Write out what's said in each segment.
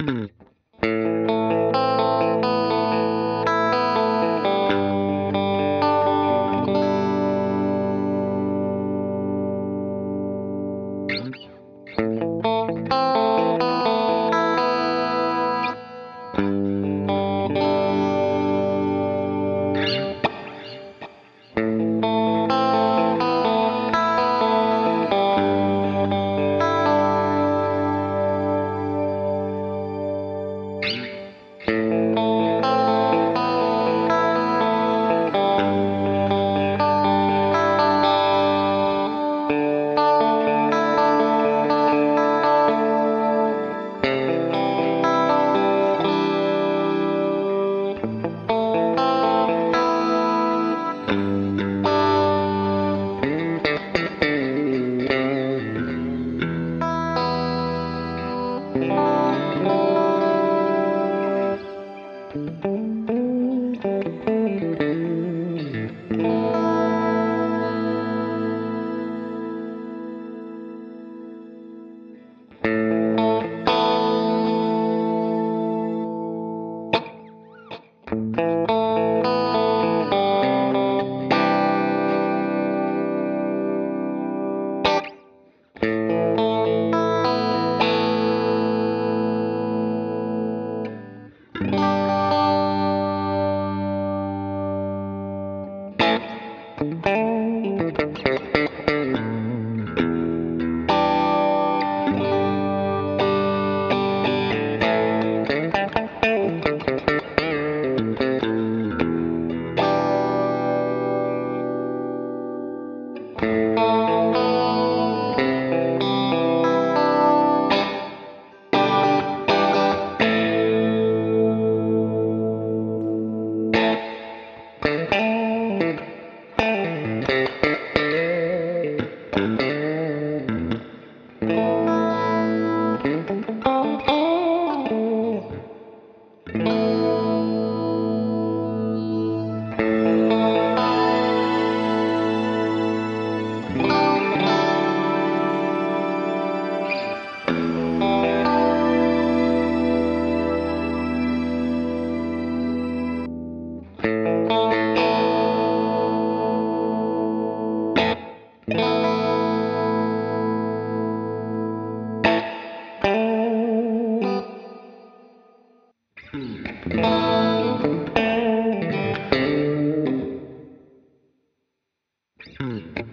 Mm-hmm. Mm.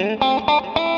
Mm-hmm.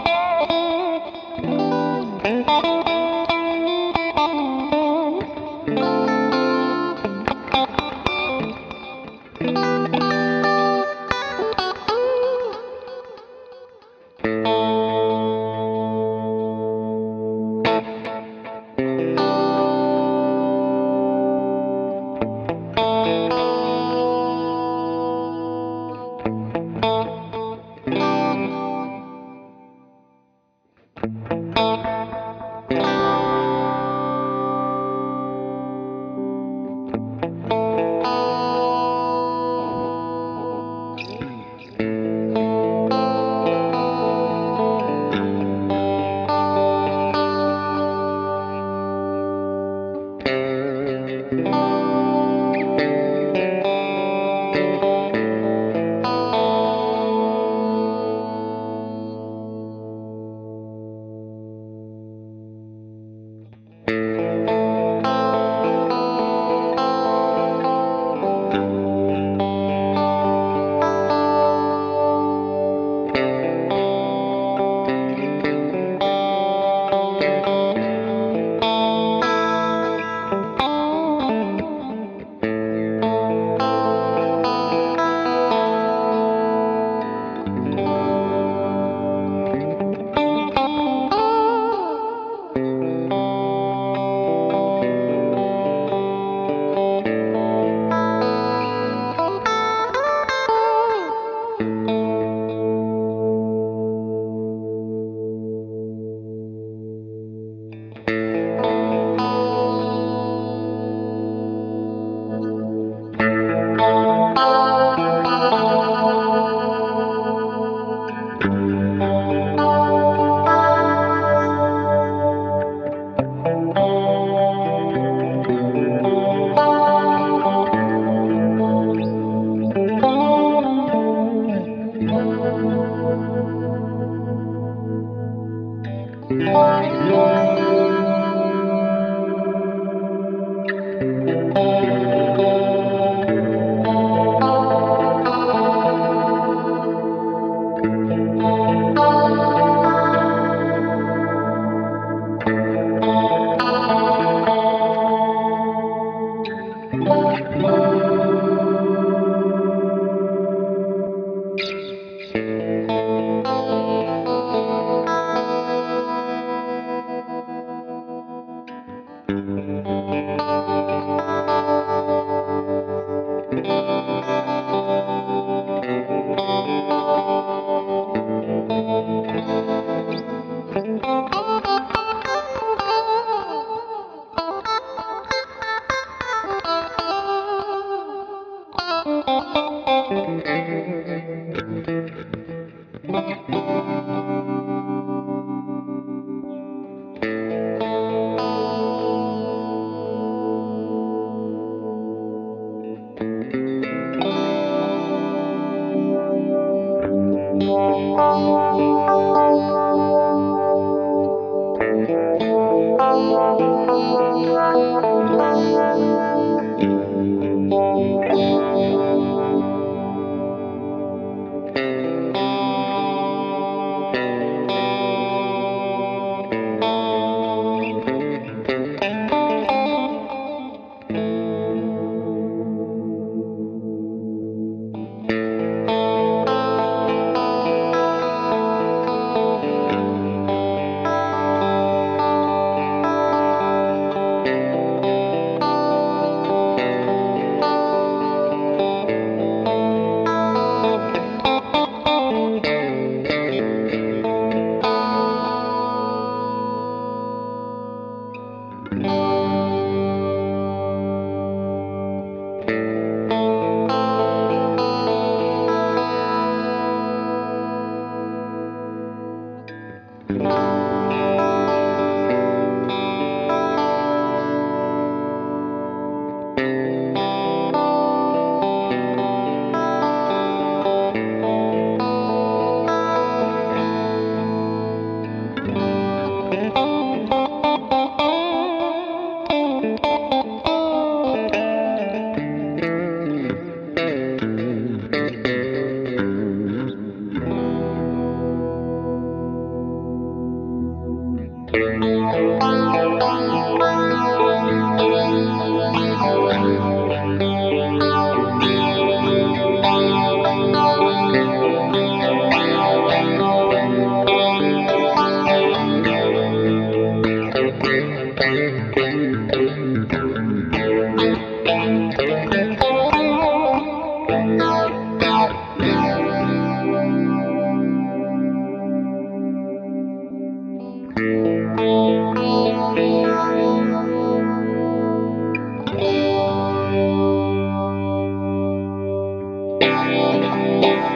Música Música